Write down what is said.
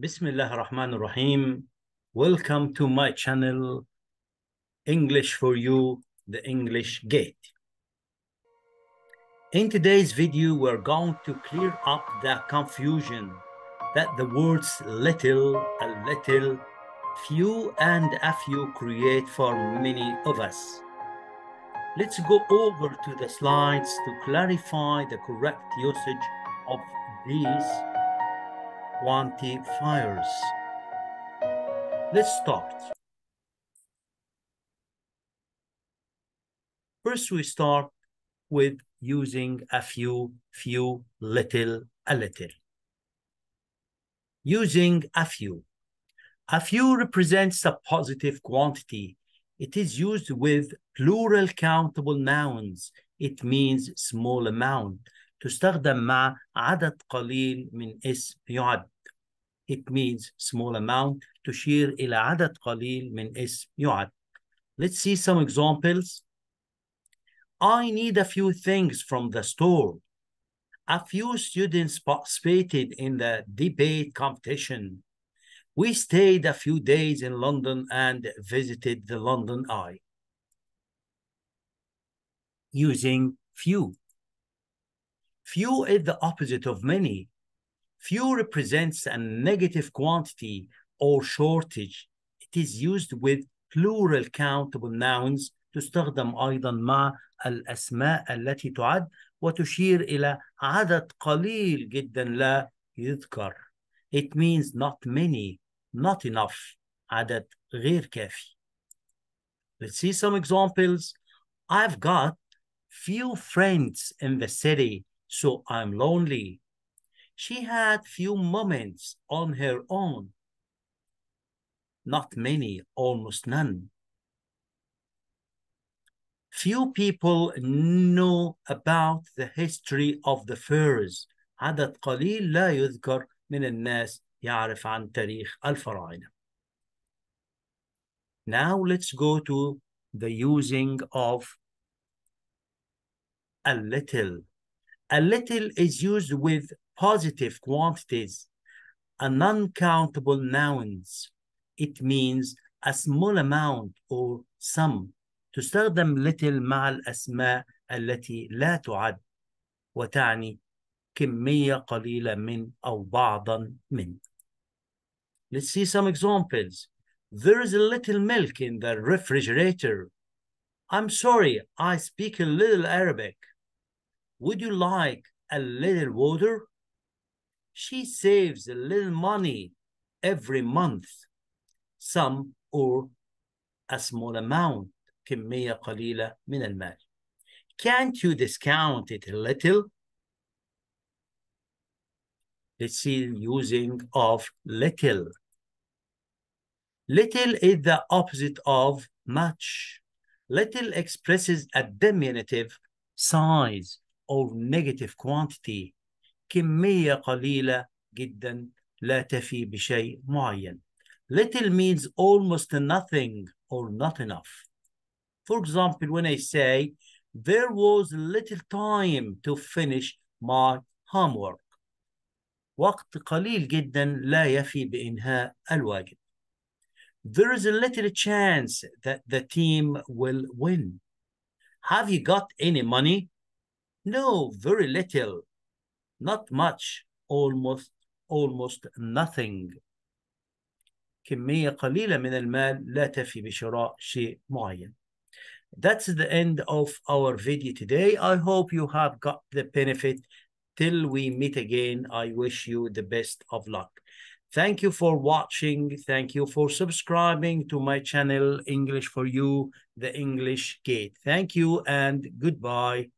Bismillah ar-Rahman ar-Rahim. Welcome to my channel, English for You, the English Gate. In today's video, we're going to clear up the confusion that the words little, a little, few, and a few create for many of us. Let's go over to the slides to clarify the correct usage of these quantifiers. Let's start. First, we start with using a few, few, little, a little. Using a few. A few represents a positive quantity. It is used with plural countable nouns. It means small amount. تستخدم مع عدد قليل من اسم يعد. It means small amount تشير إلى عدد قليل من اسم يعد. Let's see some examples. I need a few things from the store. A few students participated in the debate competition. We stayed a few days in London and visited the London Eye. Using few. Few is the opposite of many. Few represents a negative quantity or shortage. It is used with plural countable nouns تستخدم أيضا مع الأسماء التي تعد وتشير إلى عدد قليل جدا لا يذكر. It means not many, not enough. عدد غير كافي. Let's see some examples. I've got few friends in the city, so I'm lonely. She had few moments on her own. Not many, almost none. Few people know about the history of the Pharaohs. عدد قليل لا يذكر من الناس يعرف عن تاريخ الفراعنة. Now let's go to the using of a little A little is used with positive quantities and non-countable nouns. It means a small amount or some. تستخدم little مع الأسماء التي لا تعد وتعني كمية قليلة من أو بعضا من. Let's see some examples. There is a little milk in the refrigerator. I'm sorry, I speak a little Arabic. Would you like a little water? She saves a little money every month. Some or a small amount. كمية قليلة من المال. Can't you discount it a little? Let's see using of little. Little is the opposite of much. Little expresses a diminutive size or negative quantity. كمية قليلة جدا لا تفي بشيء معين. Little means almost nothing or not enough. For example, when I say, there was little time to finish my homework. وقت قليل جدا لا يفي بإنهاء الواجب. There is a little chance that the team will win. Have you got any money? No, very little. Not much, almost, almost nothing. كمية قليلة من المال لا تفي بشراء شيء معين. That's the end of our video today. I hope you have got the benefit. Till we meet again, I wish you the best of luck. Thank you for watching. Thank you for subscribing to my channel, English for You, the English Gate. Thank you and goodbye.